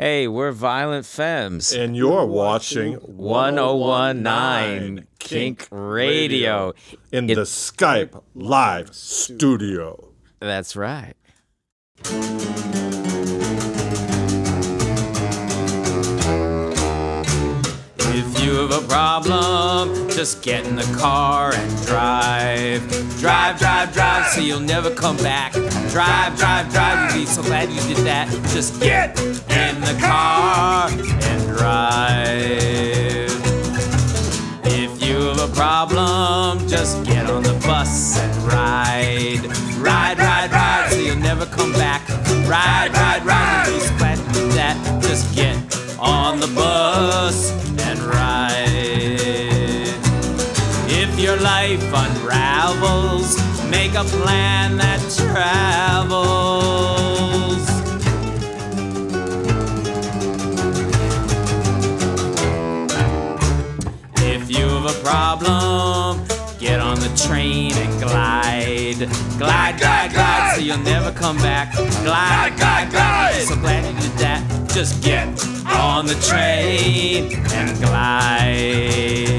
Hey, we're Violent Femmes. And you're watching 1019 Kink Radio. in It- the Skype live studio. That's right. Just get in the car and drive. Drive, drive, drive, so you'll never come back. Drive, drive, drive, you'll be so glad you did that. Just get in the car and drive. If you have a problem, just get on the bus and ride. Ride, ride, ride, so you'll never come back. Ride, ride, ride, you'll be so glad you did that. Just get on the bus unravels, make a plan that travels. If you have a problem, get on the train and glide. Glide, glide, glide, so you'll never come back. Glide, glide, glide. So glad you did that. Just get on the train and glide.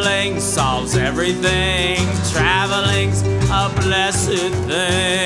Traveling solves everything. Traveling's a blessed thing.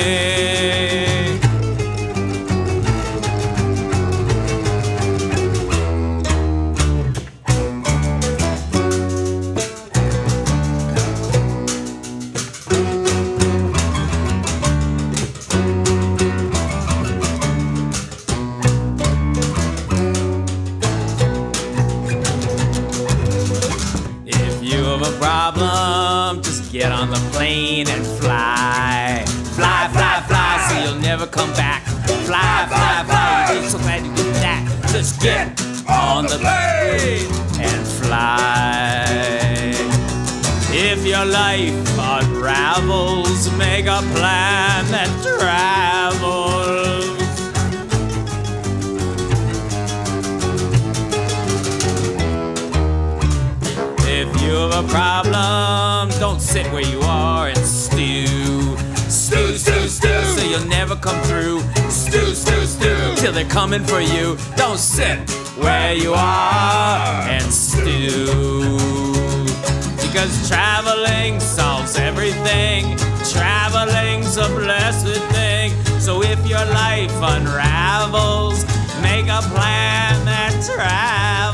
Problem, just get on the plane and fly. Fly, fly, fly, so you'll never come back. Fly, fly, fly, be so glad you did that. Just get on the plane and fly. If your life unravels, make a plan that travels. If you have a problem, don't sit where you are and stew. Stew, stew, stew. So you'll never come through. Stew, stew, stew. Till they're coming for you. Don't sit where you are and stew. Because traveling solves everything. Traveling's a blessed thing. So if your life unravels, make a plan that travels.